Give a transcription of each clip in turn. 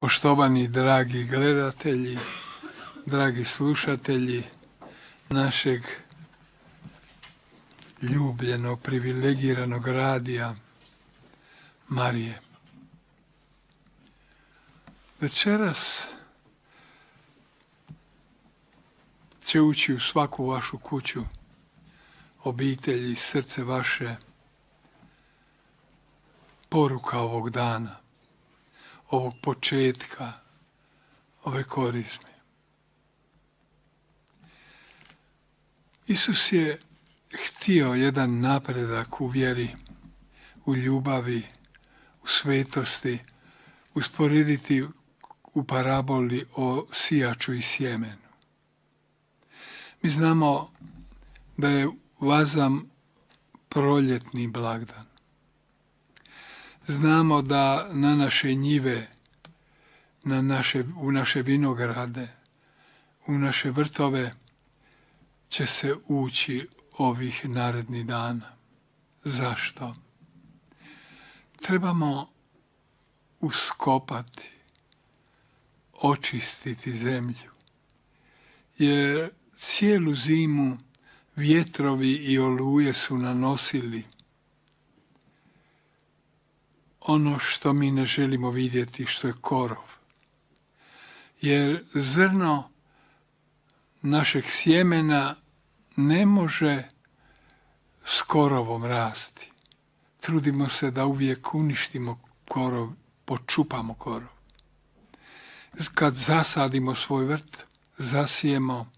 Poštovani dragi gledatelji, dragi slušatelji našeg ljubljenog, privilegiranog radija Marije. Večeras će ući u svaku vašu kuću, obitelji, srce vaše, poruka ovog dana, ovog početka, ove korizme. Isus je htio jedan napredak u vjeri, u ljubavi, u svetosti, usporediti u paraboli o sijaču i sjemenu. Mi znamo da je vazam proljetni blagdan. Znamo da na naše njive, na naše, u naše vinograde, u naše vrtove će se ući ovih narednih dana. Zašto? Trebamo uskopati, očistiti zemlju. Jer cijelu zimu vjetrovi i oluje su nanosili ono što mi ne želimo vidjeti, što je korov. Jer zrno našeg sjemena ne može s korovom rasti. Trudimo se da uvijek uništimo korov, počupamo korov. Kad zasadimo svoj vrt, zasijemo,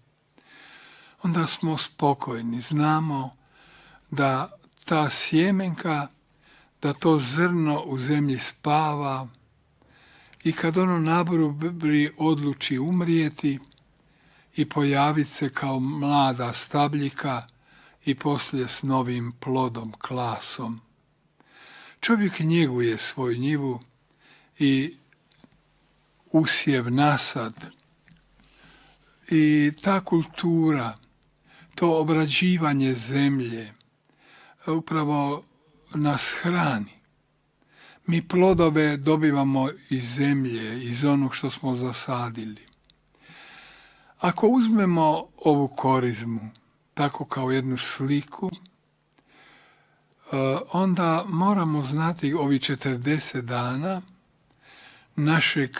onda smo spokojni. Znamo da ta sjemenka da to zrno u zemlji spava i kad ono naboru odluči umrijeti i pojaviti se kao mlada stabljika i poslije s novim plodom, klasom. Čovjek njeguje svoju njivu i usjev nasad i ta kultura, to obrađivanje zemlje, upravo nas hrani. Mi plodove dobivamo iz zemlje, iz onog što smo zasadili. Ako uzmemo ovu korizmu, tako kao jednu sliku, e, onda moramo znati ovi 40 dana našeg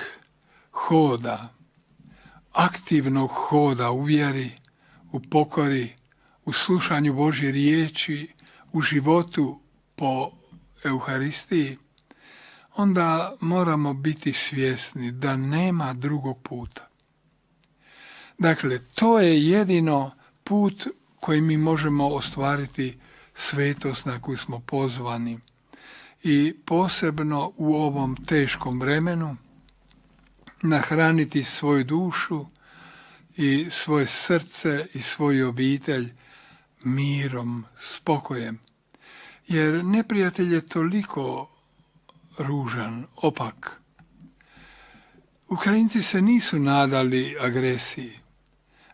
hoda, aktivnog hoda u vjeri, u pokori, u slušanju Božje riječi, u životu po Euharistiji, onda moramo biti svjesni da nema drugog puta. Dakle, to je jedino put koji mi možemo ostvariti svetost na koju smo pozvani. I posebno u ovom teškom vremenu nahraniti svoju dušu i svoje srce i svoju obitelj mirom, spokojem jer neprijatelj je toliko ružan, opak. Ukrajinci se nisu nadali agresiji,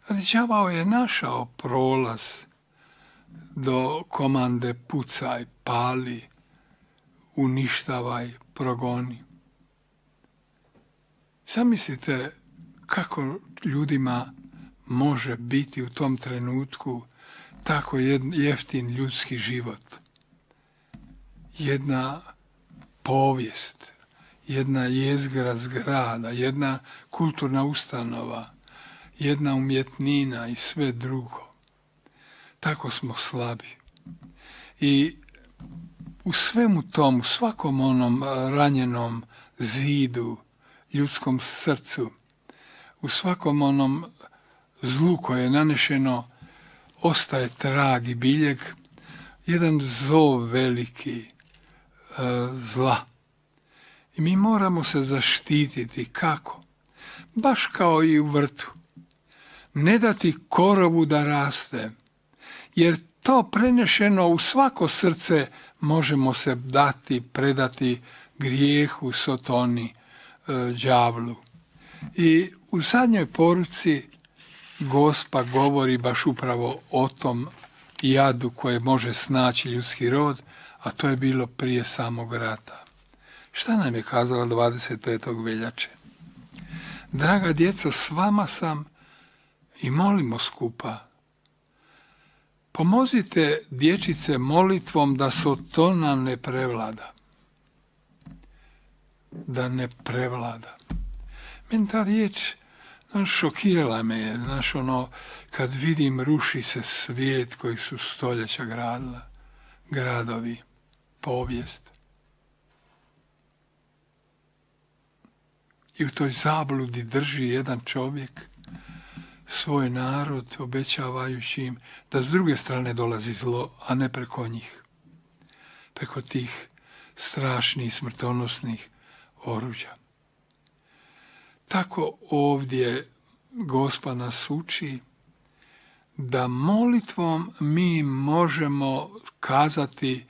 ali Đavao je našao prolaz do komande pucaj, pali, uništavaj, progoni. Zamislite kako ljudima može biti u tom trenutku tako jeftin ljudski život jedna povijest, jedna jezgra zgrada, jedna kulturna ustanova, jedna umjetnina i sve drugo. Tako smo slabi. I u svemu tomu, svakom onom ranjenom zidu, ljudskom srcu, u svakom onom zlu koje je nanešeno, ostaje trag i biljeg, jedan zov veliki, zla. I mi moramo se zaštititi. Kako? Baš kao i u vrtu. Ne dati korovu da raste, jer to prenešeno u svako srce možemo se dati, predati grijehu, sotoni, đavlu. I u zadnjoj poruci Gospa govori baš upravo o tom jadu koje može snaći ljudski rod, a to je bilo prije samog rata. Šta nam je kazala 25. veljače? Draga djeco, s vama sam i molimo skupa. Pomozite dječice molitvom da Sotona ne prevlada. Da ne prevlada. Meni ta riječ šokirala me je, znaš, ono, kad vidim ruši se svijet koji su stoljeća gradila, gradovi, povijest. I u toj zabludi drži jedan čovjek svoj narod, obećavajući im da s druge strane dolazi zlo, a ne preko njih. Preko tih strašnih, smrtonosnih oruđa. Tako ovdje Gospa nas uči da molitvom mi možemo kazati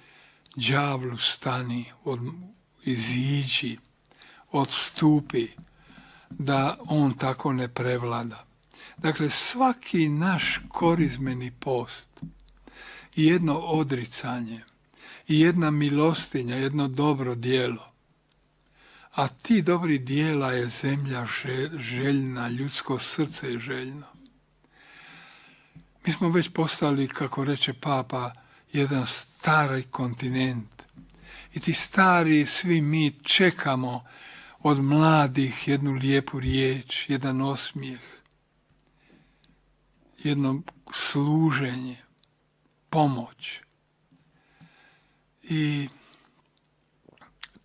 đavlu stani, od, iziđi, odstupi, da on tako ne prevlada. Dakle, svaki naš korizmeni post jedno odricanje jedna milostinja, jedno dobro dijelo a ti dobri dijela je zemlja željna, ljudsko srce je željno. Mi smo već postali, kako reče papa, jedan stari kontinent. I ti stari svi mi čekamo od mladih jednu lijepu riječ, jedan osmijeh, jedno služenje, pomoć. I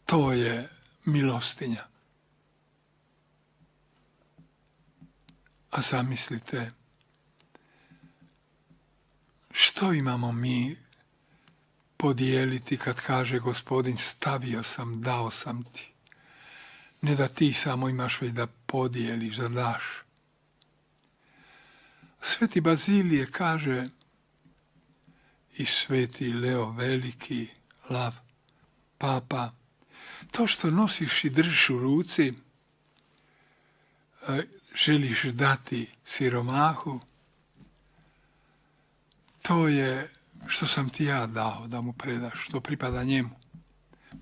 to je milostinja. A zamislite, što imamo mi podijeliti kad kaže gospodin stavio sam, dao sam ti. Ne da ti samo imaš već da podijeliš, da daš. Sveti Bazilije kaže i sveti Leo Veliki, lav, papa, to što nosiš i držiš u ruci, e, želiš dati siromahu, to je što sam ti ja dao da mu predaš, što pripada njemu.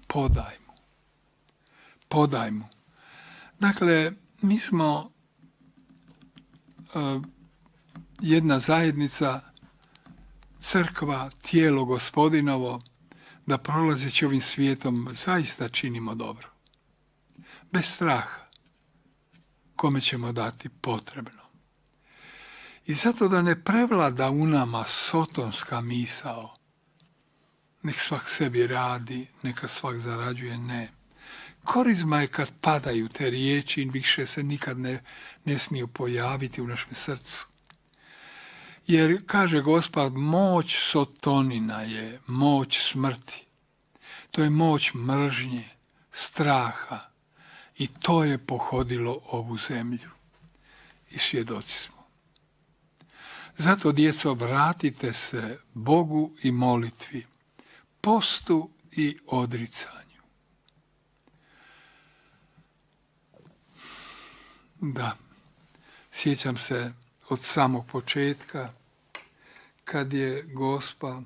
Podaj mu. Podaj mu. Dakle, mi smo e, jedna zajednica, crkva, tijelo gospodinovo, da prolazeći ovim svijetom zaista činimo dobro. Bez straha. Kome ćemo dati potrebno. I zato da ne prevlada u nama sotonska misao, nek svak sebi radi, neka svak zarađuje, ne. Korizma je kad padaju te riječi i više se nikad ne, ne smiju pojaviti u našem srcu. Jer, kaže gospod, moć sotonina je moć smrti. To je moć mržnje, straha. I to je pohodilo ovu zemlju. I svjedoci smo. Zato, djeco, vratite se Bogu i molitvi, postu i odricanju. Da, sjećam se od samog početka, kad je gospa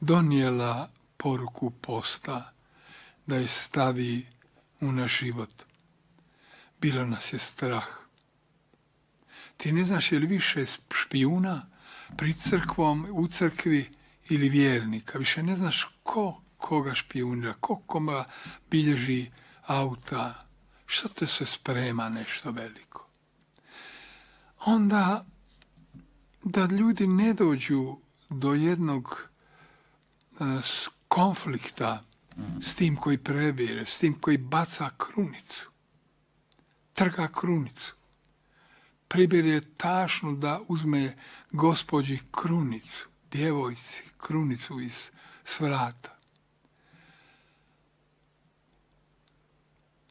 donijela poruku posta da je stavi u naš život. Bilo nas je strah. Ti ne znaš je li više špijuna pri crkvom, u crkvi ili vjernika. Više ne znaš ko koga špijunira, ko koma bilježi auta, što te se sprema nešto veliko onda da ljudi ne dođu do jednog e, konflikta s tim koji prebire, s tim koji baca krunicu, trga krunicu. Pribire tašnu da uzme gospođi krunicu, djevojci krunicu iz svrata.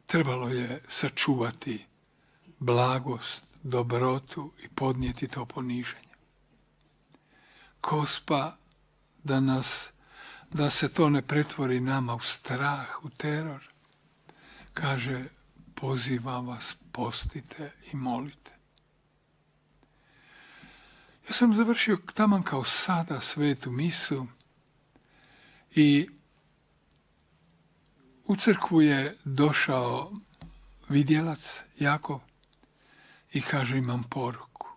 Trebalo je sačuvati blagost, dobrotu i podnijeti to poniženje. Kospa da nas, da se to ne pretvori nama u strah, u teror, kaže pozivam vas, postite i molite. Ja sam završio taman kao sada svetu misu i u crkvu je došao vidjelac, Jakov, i kaže imam poruku.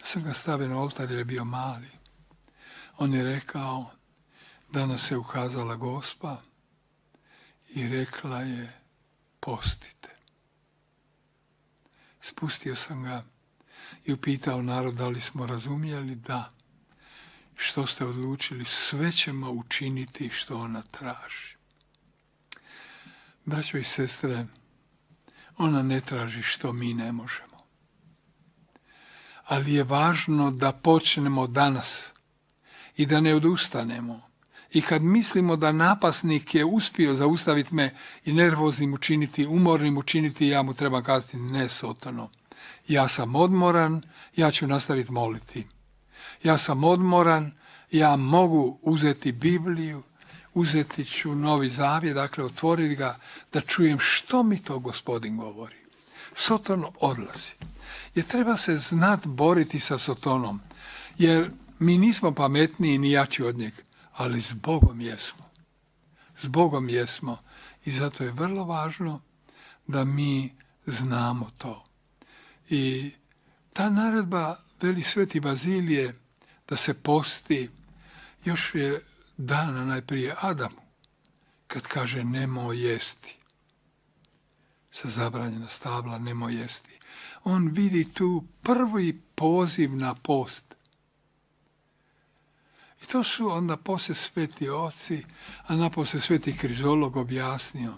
Ja sam ga stavio na oltar jer je bio mali. On je rekao, danas se ukazala gospa i rekla je, postite. Spustio sam ga i upitao narod da li smo razumjeli, da. Što ste odlučili? Sve ćemo učiniti što ona traži. Braćo i sestre, ona ne traži što mi ne možemo. Ali je važno da počnemo danas i da ne odustanemo. I kad mislimo da napasnik je uspio zaustaviti me i nervoznim učiniti, umornim učiniti, ja mu trebam kazati ne sotano. Ja sam odmoran, ja ću nastaviti moliti. Ja sam odmoran, ja mogu uzeti Bibliju, uzeti ću novi zavjet, dakle otvoriti ga da čujem što mi to gospodin govori. Soton odlazi. Jer treba se znat boriti sa Sotonom. Jer mi nismo pametniji ni jači od njega, ali s Bogom jesmo. S Bogom jesmo. I zato je vrlo važno da mi znamo to. I ta naredba veli Sveti Bazilije da se posti, još je dana najprije Adamu, kad kaže nemoj jesti. Sa zabranjena stabla nemoj jesti. On vidi tu prvi poziv na post. I to su onda poslije sveti oci, a naposlije sveti krizolog objasnio.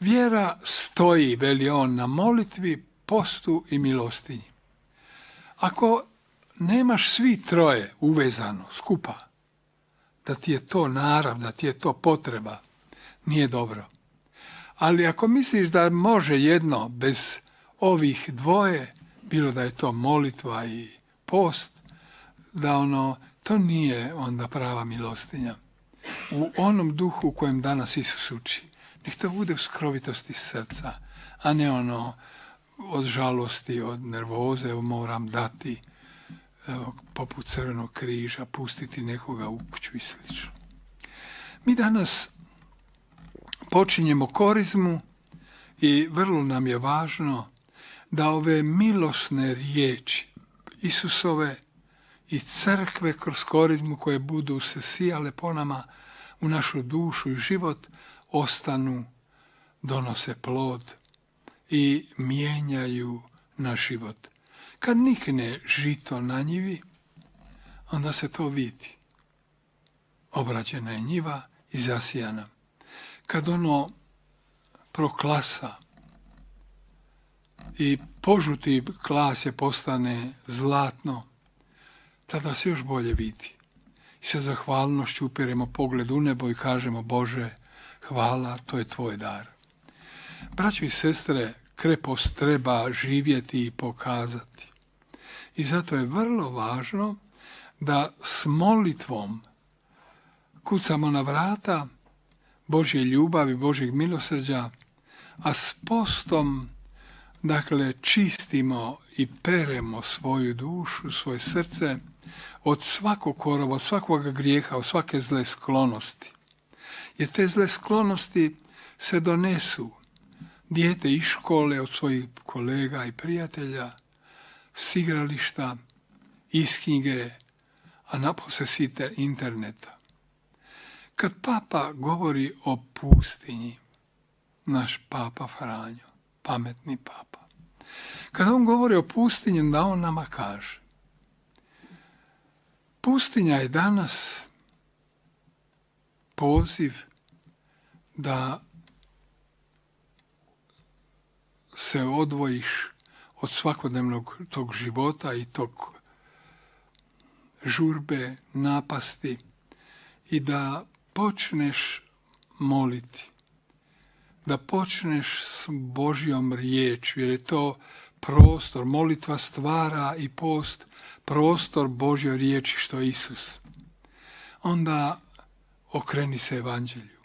Vjera stoji, veli on, na molitvi, postu i milostinji. Ako nemaš svi troje uvezano, skupa, da ti je to narav, da ti je to potreba, nije dobro. Ali ako misliš da može jedno bez ovih dvoje, bilo da je to molitva i post, da ono, to nije onda prava milostinja. U onom duhu u kojem danas Isus uči. Nek to bude u skrovitosti srca, a ne ono od žalosti, od nervoze moram dati evo, poput crvenog križa, pustiti nekoga u kuću i sl. Mi danas počinjemo korizmu i vrlo nam je važno da ove milosne riječi Isusove i crkve kroz korizmu koje budu se sijale po nama u našu dušu i život ostanu, donose plod i mijenjaju naš život. Kad nikne žito na njivi, onda se to vidi. Obrađena je njiva i zasijana. Kad ono proklasa i požuti klas je postane zlatno, tada se još bolje vidi. I sa zahvalnošću upiremo pogled u nebo i kažemo Bože, hvala, to je tvoj dar. Braćo i sestre, krepost treba živjeti i pokazati. I zato je vrlo važno da s molitvom kucamo na vrata Božje ljubavi, Božjeg milosrđa, a s postom, dakle, čistimo i peremo svoju dušu, svoje srce od svakog korova, od svakog grijeha, od svake zle sklonosti. Jer te zle sklonosti se donesu dijete iz škole, od svojih kolega i prijatelja, s igrališta, iz knjige, a napose s interneta. Kad papa govori o pustinji, naš papa Franjo, pametni papa, kad on govori o pustinji, da on nama kaže, pustinja je danas poziv da se odvojiš od svakodnevnog tog života i tog žurbe, napasti i da počneš moliti, da počneš s Božjom riječju, jer je to prostor, molitva stvara i post, prostor Božjoj riječi što je Isus. Onda okreni se evanđelju.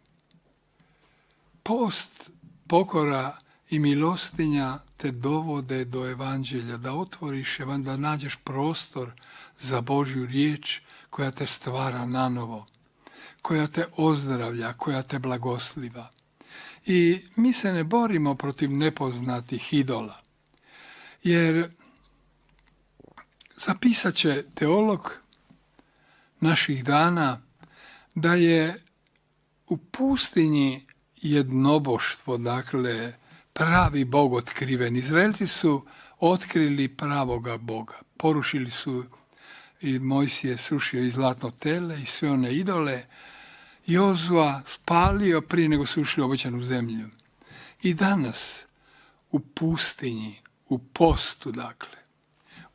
Post, pokora i milostinja te dovode do evanđelja, da otvoriš da nađeš prostor za Božju riječ koja te stvara na novo, koja te ozdravlja, koja te blagosliva. I mi se ne borimo protiv nepoznatih idola. Jer zapisat će teolog naših dana da je u pustinji jednoboštvo, dakle pravi Bog otkriven. Izraelci su otkrili pravoga Boga. Porušili su i Mojsije srušio i zlatno tele i sve one idole. Jozua spalio prije nego su ušli u obećanu zemlju. I danas u pustinji, u postu dakle,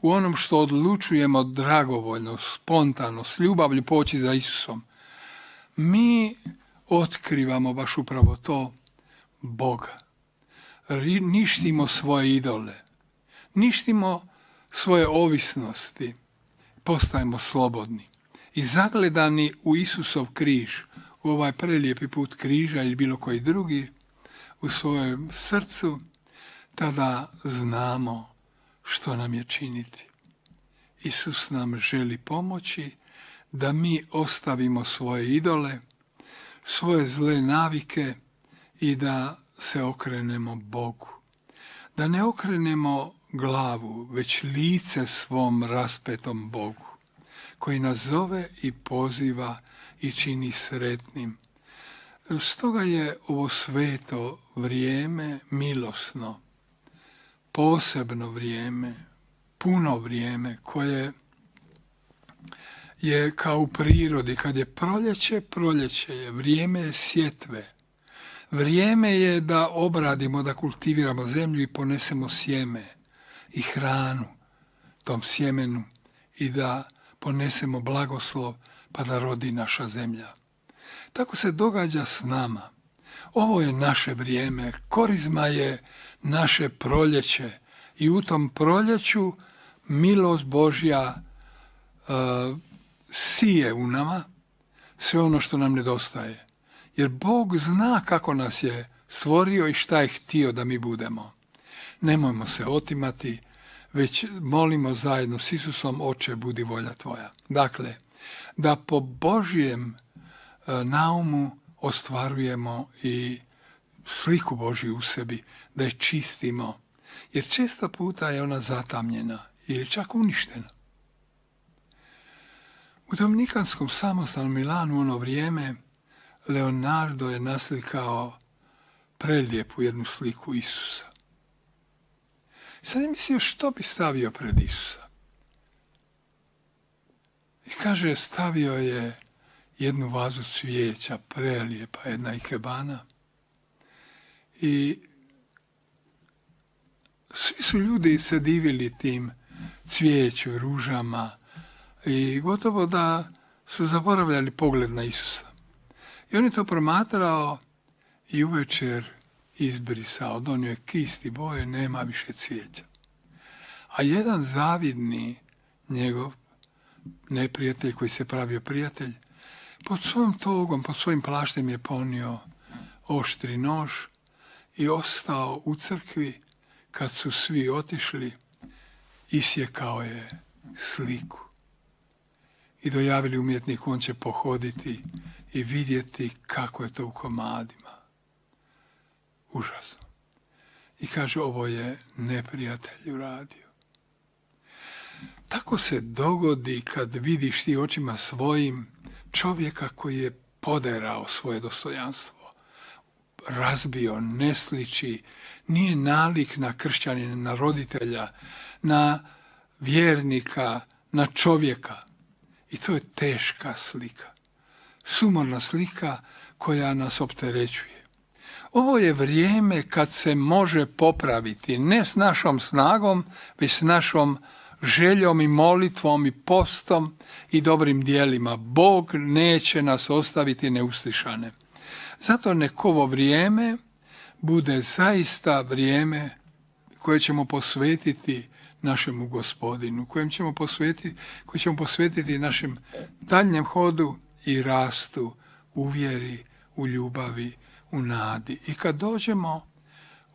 u onom što odlučujemo dragovoljno, spontano, s ljubavlju poći za Isusom, mi otkrivamo baš upravo to Boga. Ništimo svoje idole, ništimo svoje ovisnosti, postajemo slobodni. I zagledani u Isusov križ, u ovaj prelijepi put križa ili bilo koji drugi, u svojem srcu, tada znamo što nam je činiti. Isus nam želi pomoći da mi ostavimo svoje idole, svoje zle navike i da se okrenemo Bogu. Da ne okrenemo glavu, već lice svom raspetom Bogu, koji nas zove i poziva i čini sretnim. Stoga je ovo sveto vrijeme milosno, posebno vrijeme, puno vrijeme koje je kao u prirodi, kad je proljeće, proljeće je, vrijeme je sjetve. Vrijeme je da obradimo, da kultiviramo zemlju i ponesemo sjeme i hranu tom sjemenu i da ponesemo blagoslov pa da rodi naša zemlja. Tako se događa s nama. Ovo je naše vrijeme, korizma je naše proljeće i u tom proljeću milost Božja uh, sije u nama sve ono što nam nedostaje. Jer Bog zna kako nas je stvorio i šta je htio da mi budemo. Nemojmo se otimati, već molimo zajedno s Isusom, oče, budi volja tvoja. Dakle, da po Božjem e, naumu ostvarujemo i sliku Božju u sebi, da je čistimo. Jer često puta je ona zatamljena ili čak uništena. U Dominikanskom samostalnom Milanu ono vrijeme Leonardo je naslikao prelijepu jednu sliku Isusa. Sad je mislio što bi stavio pred Isusa. I kaže, stavio je jednu vazu cvijeća, prelijepa, jedna ikebana. I svi su ljudi se divili tim cvijeću, ružama i gotovo da su zaboravljali pogled na Isusa. I on je to promatrao i uvečer izbrisao, donio je kisti boje, nema više cvijeća. A jedan zavidni njegov neprijatelj koji se pravio prijatelj, pod svojom togom, pod svojim plaštem je ponio oštri nož i ostao u crkvi kad su svi otišli, isjekao je sliku. I dojavili umjetniku, on će pohoditi i vidjeti kako je to u komadima. Užasno. I kaže, ovo je neprijatelj uradio. Tako se dogodi kad vidiš ti očima svojim čovjeka koji je poderao svoje dostojanstvo, razbio, nesliči, nije nalik na kršćanina, na roditelja, na vjernika, na čovjeka. I to je teška slika sumorna slika koja nas opterećuje. Ovo je vrijeme kad se može popraviti, ne s našom snagom, već s našom željom i molitvom i postom i dobrim dijelima. Bog neće nas ostaviti neuslišane. Zato nekovo vrijeme bude zaista vrijeme koje ćemo posvetiti našemu gospodinu, kojem ćemo posvetiti, koje ćemo posvetiti našem daljnjem hodu i rastu u vjeri, u ljubavi, u nadi. I kad dođemo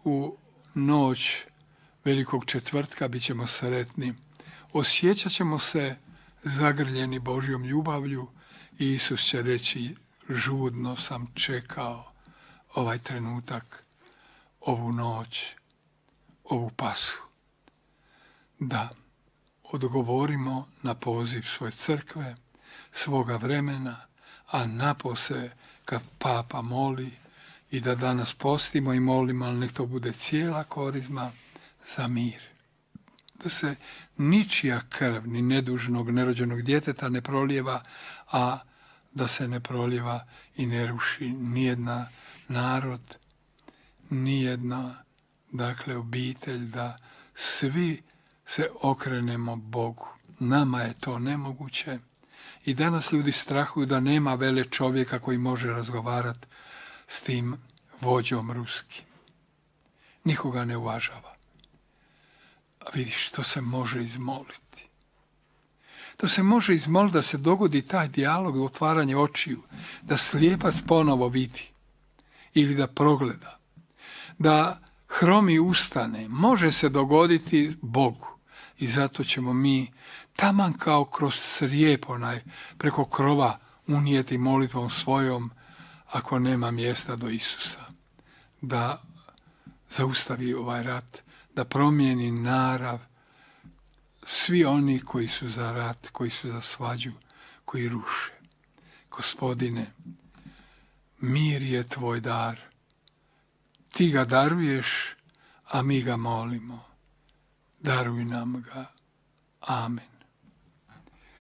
u noć velikog četvrtka, bit ćemo sretni. Osjećat ćemo se zagrljeni Božjom ljubavlju i Isus će reći žudno sam čekao ovaj trenutak, ovu noć, ovu pasu. Da odgovorimo na poziv svoje crkve, svoga vremena, a napose kad papa moli i da danas postimo i molimo, ali nek to bude cijela korizma za mir. Da se ničija krv, ni nedužnog, nerođenog djeteta ne prolijeva, a da se ne proljeva i ne ruši nijedna narod, nijedna dakle obitelj, da svi se okrenemo Bogu. Nama je to nemoguće. I danas ljudi strahuju da nema vele čovjeka koji može razgovarati s tim vođom ruskim. Nikoga ne uvažava. A vidiš, to se može izmoliti. To se može izmoliti da se dogodi taj dijalog, otvaranje očiju, da slijepac ponovo vidi ili da progleda, da hromi ustane. Može se dogoditi Bogu i zato ćemo mi taman kao kroz srijep onaj preko krova unijeti molitvom svojom ako nema mjesta do Isusa. Da zaustavi ovaj rat, da promijeni narav svi oni koji su za rat, koji su za svađu, koji ruše. Gospodine, mir je tvoj dar. Ti ga daruješ, a mi ga molimo. Daruj nam ga. Amen.